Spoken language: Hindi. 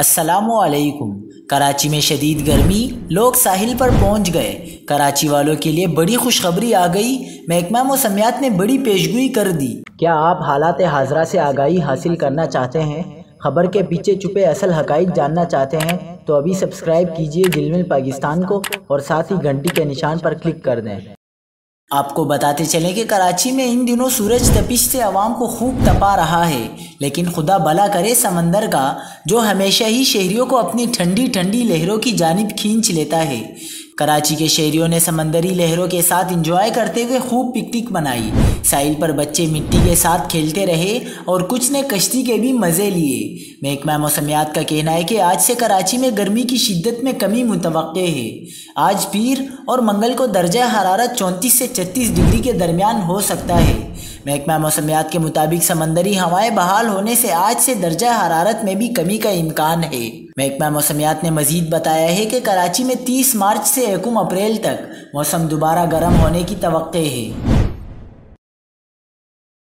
असलकुम कराची में शदीद गर्मी, लोग साहिल पर पहुँच गए। कराची वालों के लिए बड़ी खुशखबरी आ गई। महकमा मौसमियात ने बड़ी पेशगोई कर दी। क्या आप हालात हाजरा से आगाही हासिल करना चाहते हैं? खबर के पीछे छुपे असल हकाइक जानना चाहते हैं तो अभी सब्सक्राइब कीजिए जिलमिल पाकिस्तान को और साथ ही घंटी के निशान पर क्लिक कर दें। आपको बताते चलें कि कराची में इन दिनों सूरज तपिश से आवाम को खूब तपा रहा है, लेकिन खुदा भला करे समंदर का, जो हमेशा ही शहरियों को अपनी ठंडी ठंडी लहरों की जानब खींच लेता है। कराची के शहरियों ने समंदरी लहरों के साथ इंजॉय करते हुए खूब पिकनिक मनाई। साहिल पर बच्चे मिट्टी के साथ खेलते रहे और कुछ ने कश्ती के भी मज़े लिए। महकमा मौसमियात का कहना है कि आज से कराची में गर्मी की शिद्दत में कमी मुतव है। आज पीर और मंगल को दर्जा हरारत चौंतीस से छत्तीस डिग्री के दरमियान हो सकता है। महकमा मौसमियात के मुताबिक समंदरी हवाएँ बहाल होने से आज से दर्जा हरारत में भी कमी का इम्कान है। महकमा मौसमियात ने मजीद बताया है कि कराची में 30 मार्च से एकम अप्रैल तक मौसम दोबारा गर्म होने की तो है।